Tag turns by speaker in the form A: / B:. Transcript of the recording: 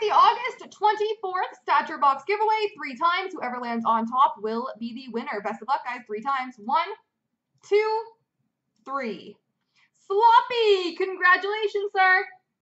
A: the August 24th Stature Box giveaway. Three times. Whoever lands on top will be the winner. Best of luck, guys. Three times. One, two, three. Sloppy! Congratulations, sir.